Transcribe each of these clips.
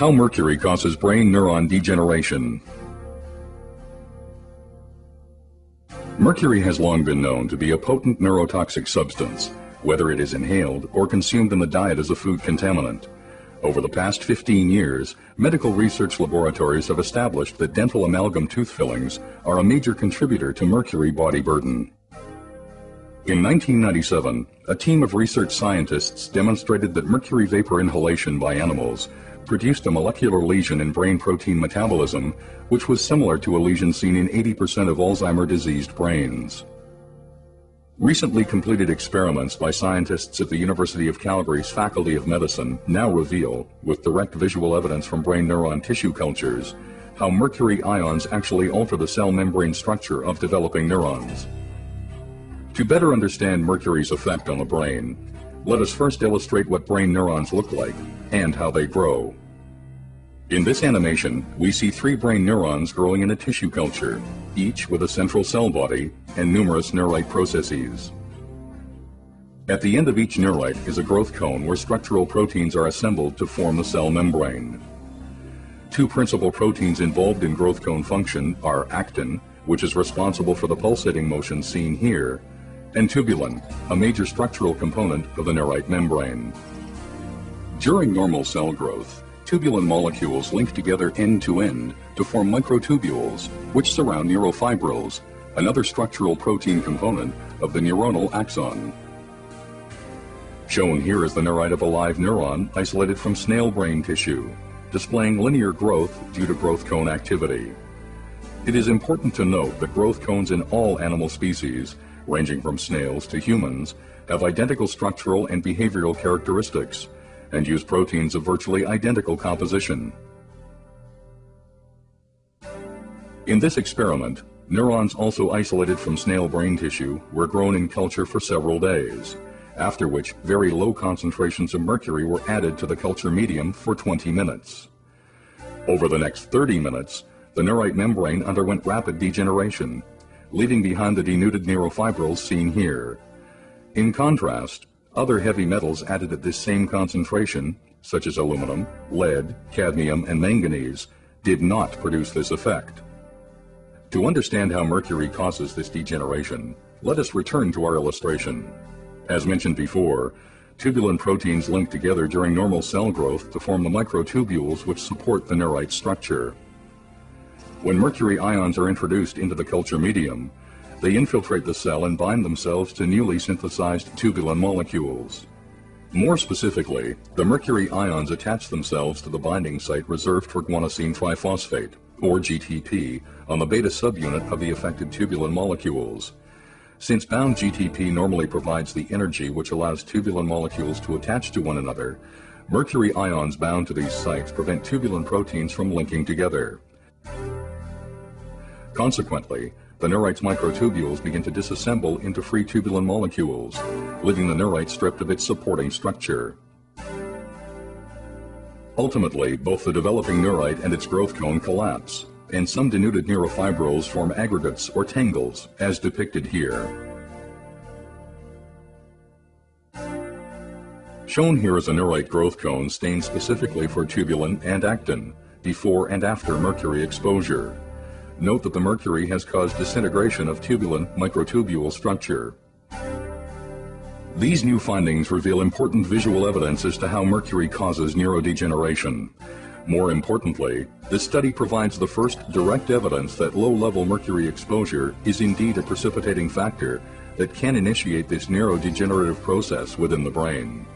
How mercury causes brain neuron degeneration. Mercury has long been known to be a potent neurotoxic substance, whether it is inhaled or consumed in the diet as a food contaminant. Over the past 15 years, medical research laboratories have established that dental amalgam tooth fillings are a major contributor to mercury body burden. In 1997, a team of research scientists demonstrated that mercury vapor inhalation by animals produced a molecular lesion in brain protein metabolism, which was similar to a lesion seen in 80% of Alzheimer diseased brains. Recently completed experiments by scientists at the University of Calgary's Faculty of Medicine now reveal, with direct visual evidence from brain neuron tissue cultures, how mercury ions actually alter the cell membrane structure of developing neurons. To better understand mercury's effect on the brain, let us first illustrate what brain neurons look like and how they grow. In this animation, we see three brain neurons growing in a tissue culture, each with a central cell body and numerous neurite processes. At the end of each neurite is a growth cone where structural proteins are assembled to form the cell membrane. Two principal proteins involved in growth cone function are actin, which is responsible for the pulsating motion seen here, and tubulin, a major structural component of the neurite membrane. During normal cell growth, tubulin molecules link together end to end to form microtubules, which surround neurofibrils, another structural protein component of the neuronal axon. Shown here is the neurite of a live neuron isolated from snail brain tissue, displaying linear growth due to growth cone activity. It is important to note that growth cones in all animal species, ranging from snails to humans, have identical structural and behavioral characteristics, and use proteins of virtually identical composition. In this experiment, neurons also isolated from snail brain tissue were grown in culture for several days, after which very low concentrations of mercury were added to the culture medium for 20 minutes. Over the next 30 minutes, the neurite membrane underwent rapid degeneration, leaving behind the denuded neurofibrils seen here. In contrast, other heavy metals added at this same concentration, such as aluminum, lead, cadmium, and manganese, did not produce this effect. To understand how mercury causes this degeneration, let us return to our illustration. As mentioned before, tubulin proteins link together during normal cell growth to form the microtubules which support the neurite structure. When mercury ions are introduced into the culture medium, they infiltrate the cell and bind themselves to newly synthesized tubulin molecules. More specifically, the mercury ions attach themselves to the binding site reserved for guanosine triphosphate, or GTP, on the beta subunit of the affected tubulin molecules. Since bound GTP normally provides the energy which allows tubulin molecules to attach to one another, mercury ions bound to these sites prevent tubulin proteins from linking together. Consequently, the neurite's microtubules begin to disassemble into free tubulin molecules, leaving the neurite stripped of its supporting structure. Ultimately, both the developing neurite and its growth cone collapse, and some denuded neurofibrils form aggregates or tangles, as depicted here. Shown here is a neurite growth cone stained specifically for tubulin and actin, before and after mercury exposure. Note that the mercury has caused disintegration of tubulin microtubule structure. These new findings reveal important visual evidence as to how mercury causes neurodegeneration. More importantly, this study provides the first direct evidence that low-level mercury exposure is indeed a precipitating factor that can initiate this neurodegenerative process within the brain.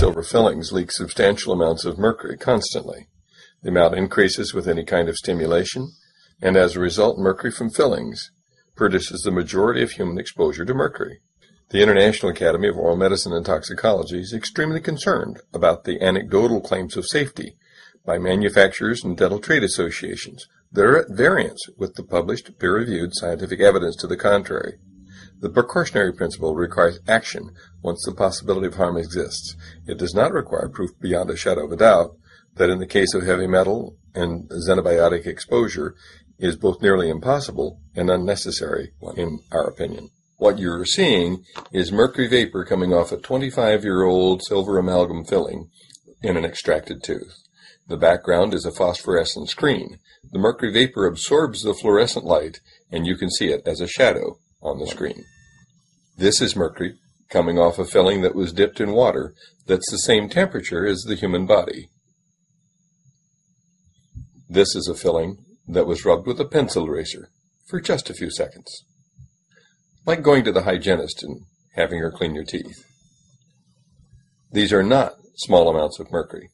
Silver fillings leak substantial amounts of mercury constantly. The amount increases with any kind of stimulation, and as a result, mercury from fillings produces the majority of human exposure to mercury. The International Academy of Oral Medicine and Toxicology is extremely concerned about the anecdotal claims of safety by manufacturers and dental trade associations that are at variance with the published peer-reviewed scientific evidence to the contrary. The precautionary principle requires action once the possibility of harm exists. It does not require proof beyond a shadow of a doubt that in the case of heavy metal and xenobiotic exposure is both nearly impossible and unnecessary, in our opinion. What you're seeing is mercury vapor coming off a 25 year old silver amalgam filling in an extracted tooth. The background is a phosphorescent screen. The mercury vapor absorbs the fluorescent light, and you can see it as a shadow on the screen. This is mercury coming off a filling that was dipped in water that's the same temperature as the human body. This is a filling that was rubbed with a pencil eraser for just a few seconds. Like going to the hygienist and having her clean your teeth. These are not small amounts of mercury.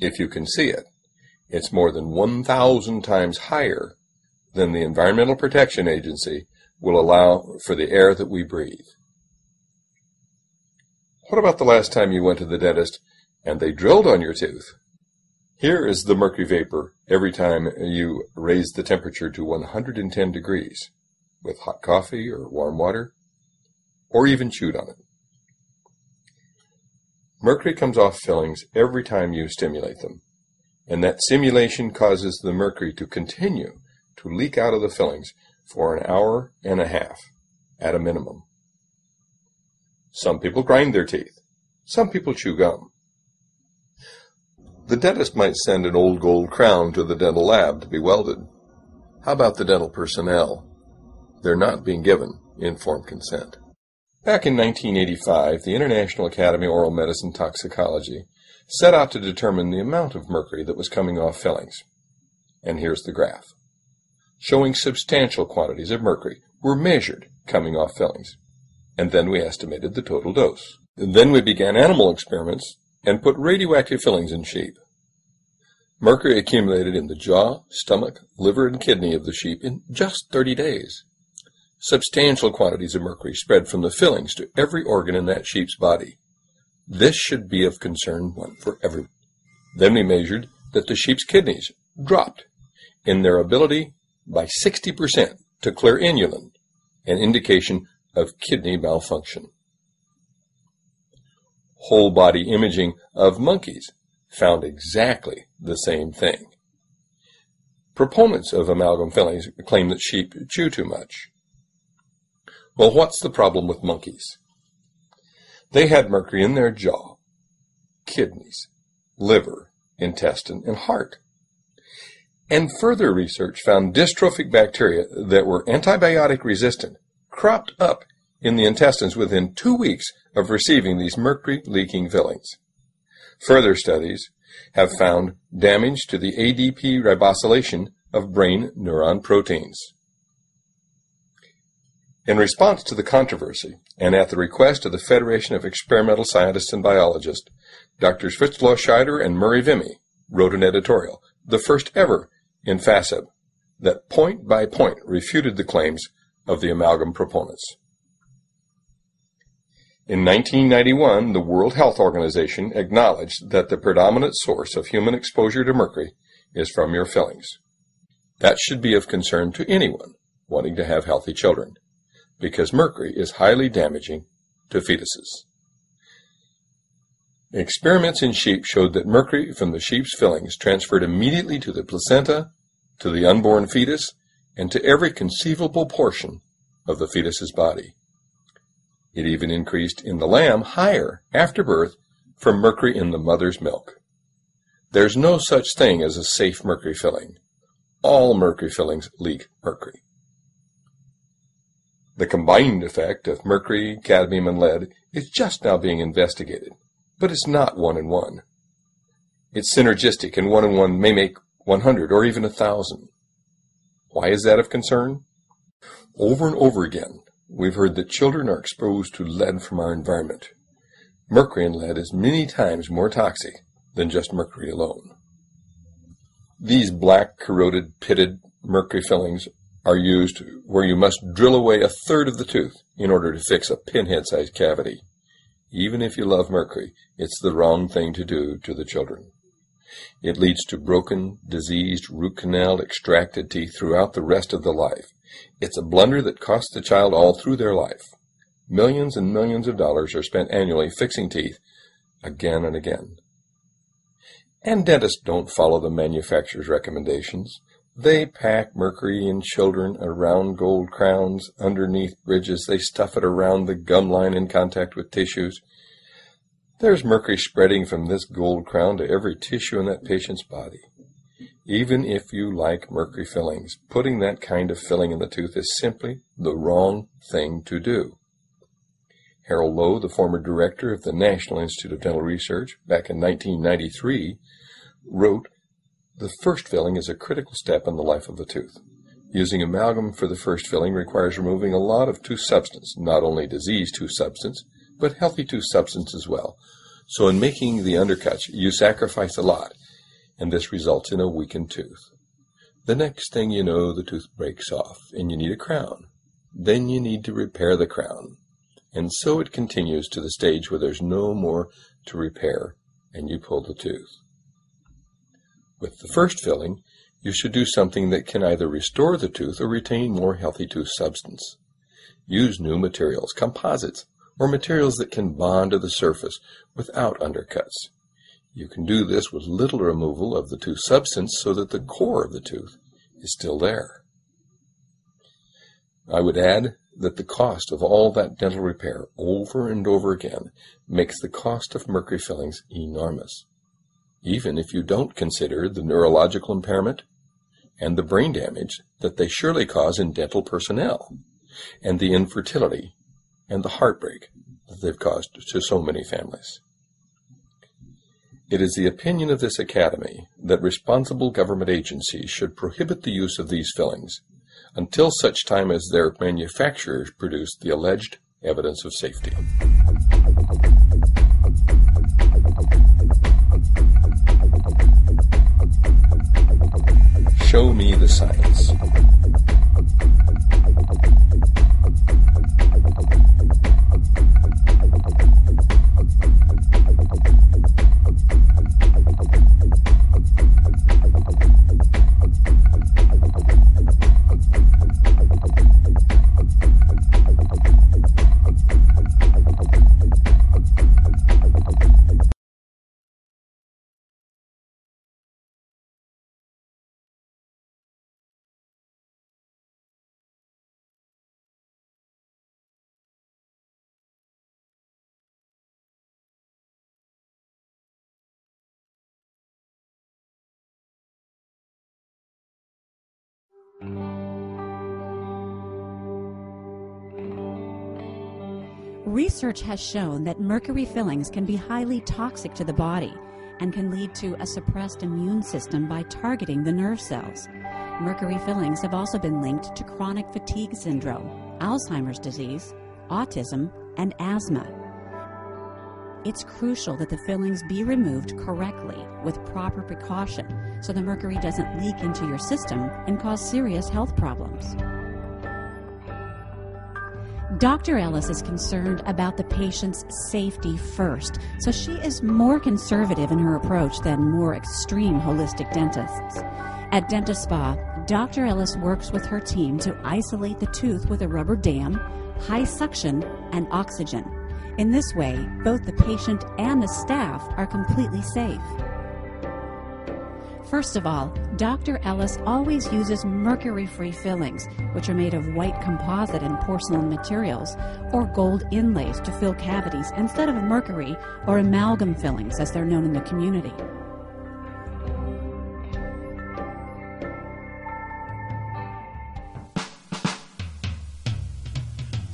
If you can see it, it's more than 1,000 times higher than the Environmental Protection Agency will allow for the air that we breathe. What about the last time you went to the dentist and they drilled on your tooth? Here is the mercury vapor every time you raise the temperature to 110 degrees with hot coffee or warm water, or even chewed on it. Mercury comes off fillings every time you stimulate them, and that stimulation causes the mercury to continue to leak out of the fillings for an hour and a half at a minimum. Some people grind their teeth. Some people chew gum. The dentist might send an old gold crown to the dental lab to be welded. How about the dental personnel? They're not being given informed consent. Back in 1985, the International Academy of Oral Medicine Toxicology set out to determine the amount of mercury that was coming off fillings. And here's the graph. Showing substantial quantities of mercury were measured coming off fillings. And then we estimated the total dose. And then we began animal experiments and put radioactive fillings in sheep. Mercury accumulated in the jaw, stomach, liver, and kidney of the sheep in just 30 days. Substantial quantities of mercury spread from the fillings to every organ in that sheep's body. This should be of concern for everyone. Then we measured that the sheep's kidneys dropped in their ability by 60% to clear inulin, an indication of kidney malfunction whole body imaging of monkeys found exactly the same thing. Proponents of amalgam fillings claim that sheep chew too much. Well, what's the problem with monkeys? They had mercury in their jaw, kidneys, liver, intestine, and heart. And further research found dystrophic bacteria that were antibiotic resistant cropped up in the intestines within two weeks of receiving these mercury leaking fillings. Further studies have found damage to the ADP ribosylation of brain neuron proteins. In response to the controversy, and at the request of the Federation of Experimental Scientists and Biologists, Drs. Fritz Lorscheider and Murray Vimy wrote an editorial, the first ever in FASEB, that point by point refuted the claims of the amalgam proponents. In 1991, the World Health Organization acknowledged that the predominant source of human exposure to mercury is from your fillings. That should be of concern to anyone wanting to have healthy children, because mercury is highly damaging to fetuses. Experiments in sheep showed that mercury from the sheep's fillings transferred immediately to the placenta, to the unborn fetus, and to every conceivable portion of the fetus's body. It even increased in the lamb higher after birth from mercury in the mother's milk. There's no such thing as a safe mercury filling. All mercury fillings leak mercury. The combined effect of mercury, cadmium, and lead is just now being investigated, but it's not one in one. It's synergistic, and one in one may make 100 or even a 1,000. Why is that of concern? Over and over again, we've heard that children are exposed to lead from our environment. Mercury and lead is many times more toxic than just mercury alone. These black, corroded, pitted mercury fillings are used where you must drill away a third of the tooth in order to fix a pinhead-sized cavity. Even if you love mercury, it's the wrong thing to do to the children. It leads to broken, diseased, root canal extracted teeth throughout the rest of the life. It's a blunder that costs the child all through their life. Millions and millions of dollars are spent annually fixing teeth again and again. And dentists don't follow the manufacturer's recommendations. They pack mercury in children around gold crowns, underneath bridges. They stuff it around the gum line in contact with tissues. There's mercury spreading from this gold crown to every tissue in that patient's body. Even if you like mercury fillings, putting that kind of filling in the tooth is simply the wrong thing to do. Harald Löe, the former director of the National Institute of Dental Research, back in 1993, wrote, The first filling is a critical step in the life of the tooth. Using amalgam for the first filling requires removing a lot of tooth substance, not only diseased tooth substance, but healthy tooth substance as well. So in making the undercuts, you sacrifice a lot, and this results in a weakened tooth. The next thing you know, the tooth breaks off, and you need a crown. Then you need to repair the crown. And so it continues to the stage where there's no more to repair, and you pull the tooth. With the first filling, you should do something that can either restore the tooth or retain more healthy tooth substance. Use new materials, composites, or materials that can bond to the surface without undercuts. You can do this with little removal of the tooth substance so that the core of the tooth is still there. I would add that the cost of all that dental repair over and over again makes the cost of mercury fillings enormous, even if you don't consider the neurological impairment and the brain damage that they surely cause in dental personnel, and the infertility and the heartbreak that they've caused to so many families. It is the opinion of this Academy that responsible government agencies should prohibit the use of these fillings until such time as their manufacturers produce the alleged evidence of safety. Show me the science. Research has shown that mercury fillings can be highly toxic to the body and can lead to a suppressed immune system by targeting the nerve cells. Mercury fillings have also been linked to chronic fatigue syndrome, Alzheimer's disease, autism, and asthma. It's crucial that the fillings be removed correctly with proper precaution so the mercury doesn't leak into your system and cause serious health problems. Dr. Ellis is concerned about the patient's safety first, so she is more conservative in her approach than more extreme holistic dentists. At Dentist Spa, Dr. Ellis works with her team to isolate the tooth with a rubber dam, high suction, and oxygen. In this way, both the patient and the staff are completely safe. First of all, Dr. Ellis always uses mercury free fillings, which are made of white composite and porcelain materials, or gold inlays to fill cavities instead of mercury or amalgam fillings as they're known in the community.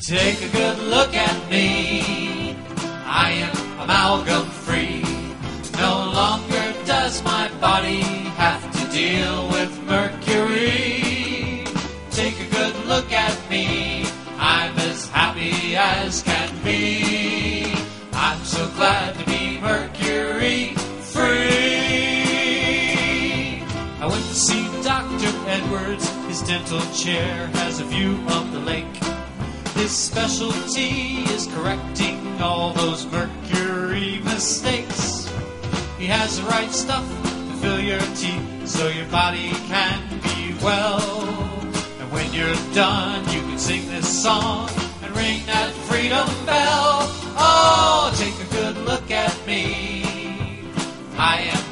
Take a good look at me. I am amalgam be. I'm so glad to be mercury free. I went to see Dr. Edwards. His dental chair has a view of the lake. His specialty is correcting all those mercury mistakes. He has the right stuff to fill your teeth so your body can be well. And when you're done, you can sing this song ring that freedom bell. Oh, take a good look at me. I am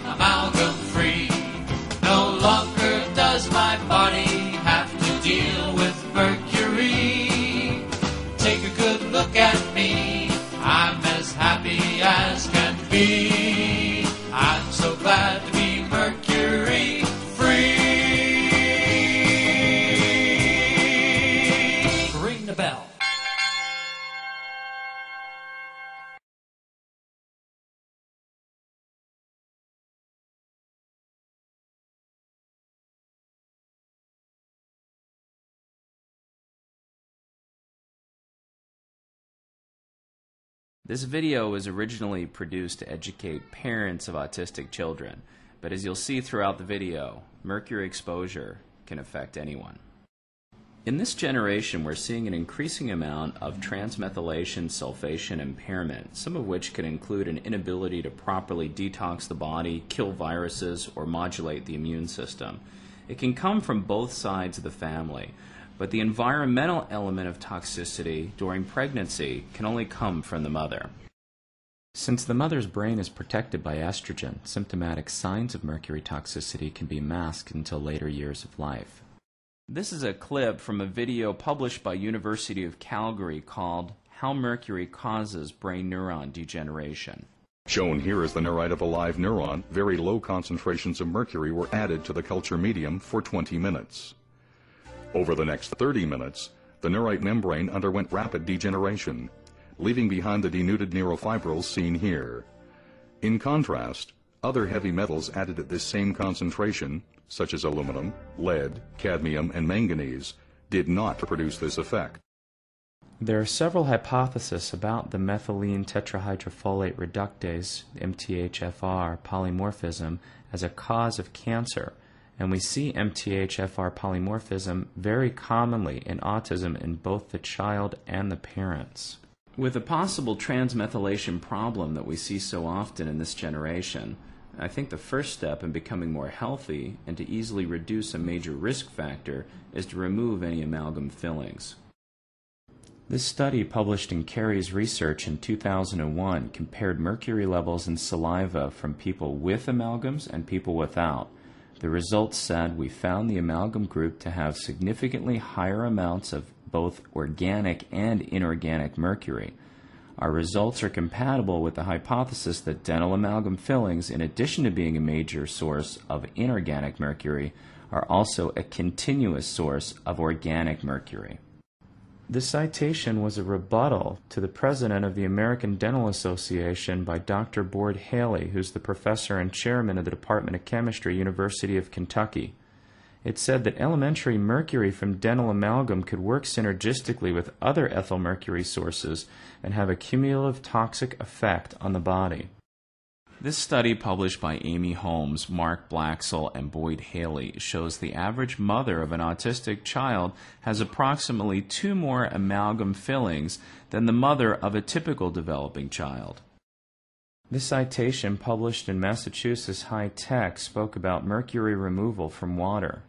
This video was originally produced to educate parents of autistic children, but as you'll see throughout the video, mercury exposure can affect anyone. In this generation, we're seeing an increasing amount of transmethylation sulfation impairment, some of which can include an inability to properly detox the body, kill viruses, or modulate the immune system. It can come from both sides of the family, but the environmental element of toxicity during pregnancy can only come from the mother. Since the mother's brain is protected by estrogen, symptomatic signs of mercury toxicity can be masked until later years of life. This is a clip from a video published by University of Calgary called How Mercury Causes Brain Neuron Degeneration. Shown here is the neurite of a live neuron. Very low concentrations of mercury were added to the culture medium for 20 minutes. Over the next 30 minutes, the neurite membrane underwent rapid degeneration, leaving behind the denuded neurofibrils seen here. In contrast, other heavy metals added at this same concentration, such as aluminum, lead, cadmium, and manganese, did not produce this effect. There are several hypotheses about the methylene tetrahydrofolate reductase, MTHFR, polymorphism as a cause of cancer, and we see MTHFR polymorphism very commonly in autism in both the child and the parents. With a possible transmethylation problem that we see so often in this generation, I think the first step in becoming more healthy and to easily reduce a major risk factor is to remove any amalgam fillings. This study, published in Caries Research in 2001, compared mercury levels in saliva from people with amalgams and people without. The results said we found the amalgam group to have significantly higher amounts of both organic and inorganic mercury. Our results are compatible with the hypothesis that dental amalgam fillings, in addition to being a major source of inorganic mercury, are also a continuous source of organic mercury. This citation was a rebuttal to the president of the American Dental Association by Dr. Boyd Haley, who's the professor and chairman of the Department of Chemistry, University of Kentucky. It said that elementary mercury from dental amalgam could work synergistically with other ethyl mercury sources and have a cumulative toxic effect on the body. This study, published by Amy Holmes, Mark Blaxill, and Boyd Haley, shows the average mother of an autistic child has approximately two more amalgam fillings than the mother of a typical developing child. This citation, published in Massachusetts High Tech, spoke about mercury removal from water.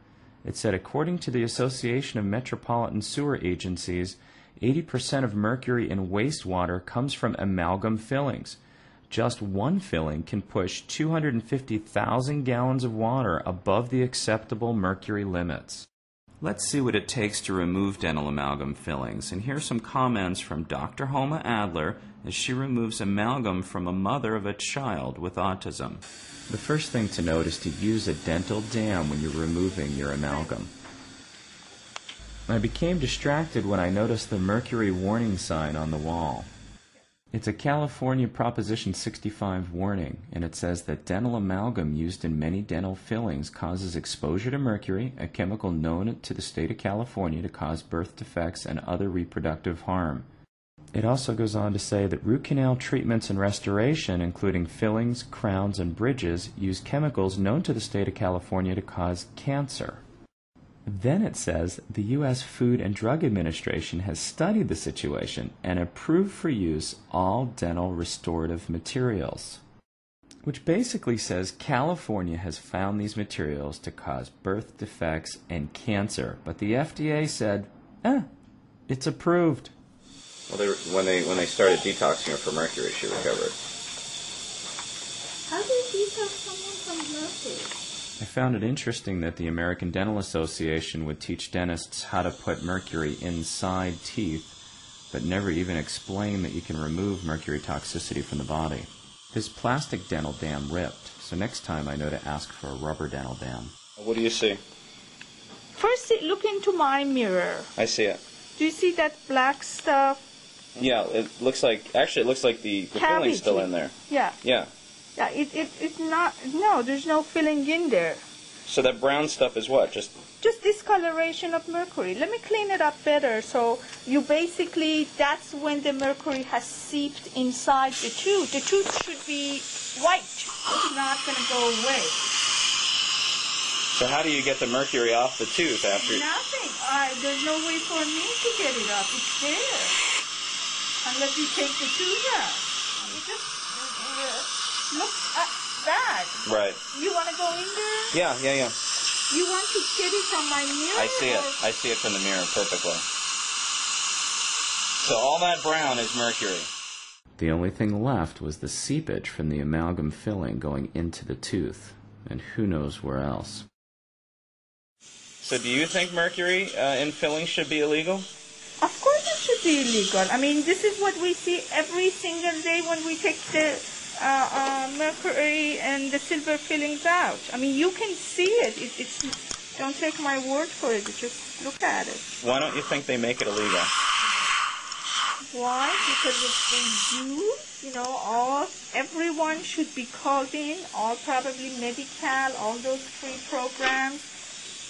It said, according to the Association of Metropolitan Sewer Agencies, 80% of mercury in wastewater comes from amalgam fillings. Just one filling can push 250,000 gallons of water above the acceptable mercury limits. Let's see what it takes to remove dental amalgam fillings, and here's some comments from Dr. Homa Adler as she removes amalgam from a mother of a child with autism. The first thing to note is to use a dental dam when you're removing your amalgam. I became distracted when I noticed the mercury warning sign on the wall. It's a California Proposition 65 warning, and it says that dental amalgam used in many dental fillings causes exposure to mercury, a chemical known to the state of California to cause birth defects and other reproductive harm. It also goes on to say that root canal treatments and restoration, including fillings, crowns, and bridges, use chemicals known to the state of California to cause cancer. Then it says the U.S. Food and Drug Administration has studied the situation and approved for use all dental restorative materials. Which basically says California has found these materials to cause birth defects and cancer, but the FDA said, eh, it's approved. Well, they, when they when they started detoxing her for mercury, she recovered. How do you detox someone from mercury? I found it interesting that the American Dental Association would teach dentists how to put mercury inside teeth, but never even explain that you can remove mercury toxicity from the body. His plastic dental dam ripped, so next time I know to ask for a rubber dental dam. What do you see? First, look into my mirror. I see it. Do you see that black stuff? Yeah, it looks like actually it looks like the, the filling's still in there. Yeah. Yeah. Yeah, it, it, it's not, no, there's no filling in there. So that brown stuff is what? Just Just discoloration of mercury. Let me clean it up better. So you basically, that's when the mercury has seeped inside the tooth. The tooth should be white. It's not going to go away. so how do you get the mercury off the tooth after? Nothing. I, there's no way for me to get it up. It's there. Unless you take the tooth out. You just uh, look at that. Right. You want to go in there? Yeah, yeah, yeah. You want to get it from my mirror? I see it. I see it from the mirror perfectly. So all that brown is mercury. The only thing left was the seepage from the amalgam filling going into the tooth, and who knows where else. So do you think mercury uh, in fillings should be illegal? Of course it should be illegal. I mean, this is what we see every single day when we take the uh, uh, mercury and the silver fillings out. I mean, you can see it. it. It's don't take my word for it. Just look at it. Why don't you think they make it illegal? Why? Because if they do, you know, all everyone should be called in. All probably medical, all those free programs.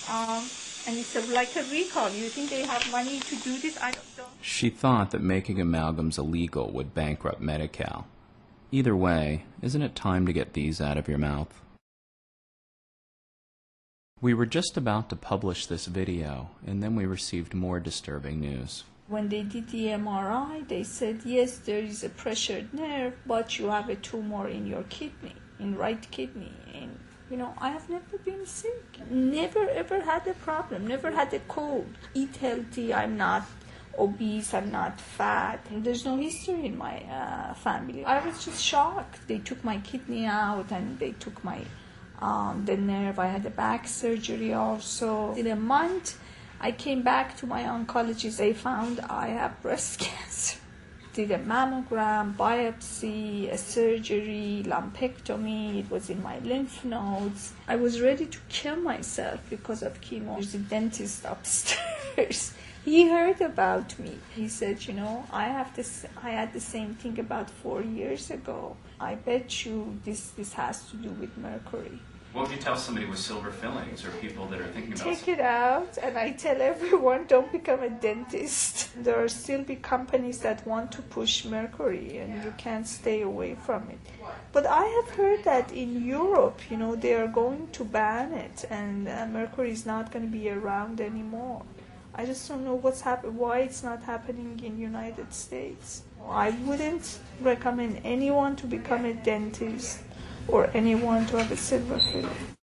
Um, and it's a, like a recall. You think they have money to do this? I don't. don't She thought that making amalgams illegal would bankrupt Medi-Cal. Either way, isn't it time to get these out of your mouth? We were just about to publish this video, and then we received more disturbing news. When they did the MRI, they said, yes, there is a pressured nerve, but you have a tumor in your kidney, in right kidney. And, you know, I have never been sick. Never, ever had a problem. Never had a cold. Eat healthy. I'm not obese. I'm not fat. There's no history in my uh, family. I was just shocked. They took my kidney out and they took my um, the nerve. I had a back surgery also. In a month, I came back to my oncologist. They found I have breast cancer. Did a mammogram, biopsy, a surgery, lumpectomy. It was in my lymph nodes. I was ready to kill myself because of chemo. There's a dentist upstairs. He heard about me. He said, "You know, I have this. I had the same thing about four years ago. I bet you this this has to do with mercury." What would you tell somebody with silver fillings or people that are thinking about Take it out, and I tell everyone don't become a dentist. There are still big companies that want to push mercury, and you can't stay away from it. But I have heard that in Europe, you know, they are going to ban it, and uh, mercury is not going to be around anymore. I just don't know what's happen- why it's not happening in United States. I wouldn't recommend anyone to become a dentist or anyone to have a silver filling.